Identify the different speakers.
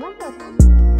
Speaker 1: banget